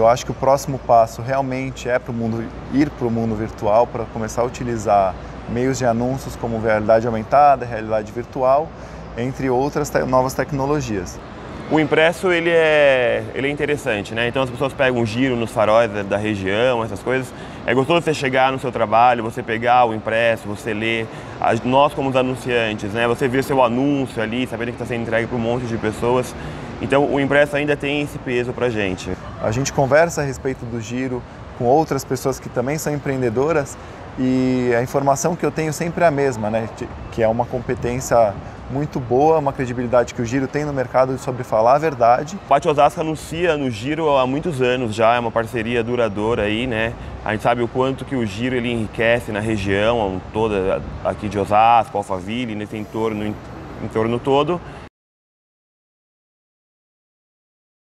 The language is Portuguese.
Eu acho que o próximo passo realmente é para o mundo ir para o mundo virtual para começar a utilizar meios de anúncios como realidade aumentada, realidade virtual, entre outras te novas tecnologias. O impresso ele é, ele é interessante, né? Então as pessoas pegam um giro nos faróis da, da, região, essas coisas. É gostoso você chegar no seu trabalho, você pegar o impresso, você ler. Nós como os anunciantes, né? Você ver seu anúncio ali, sabendo que está sendo entregue para um monte de pessoas. Então o impresso ainda tem esse peso para a gente. A gente conversa a respeito do giro com outras pessoas que também são empreendedoras e a informação que eu tenho sempre é a mesma, né? Que é uma competência muito boa, uma credibilidade que o Giro tem no mercado sobre falar a verdade. O Pátio Osasco anuncia no Giro há muitos anos já, é uma parceria duradoura aí, né? A gente sabe o quanto que o Giro ele enriquece na região toda aqui de Osasco, Alphaville, nesse entorno, entorno todo.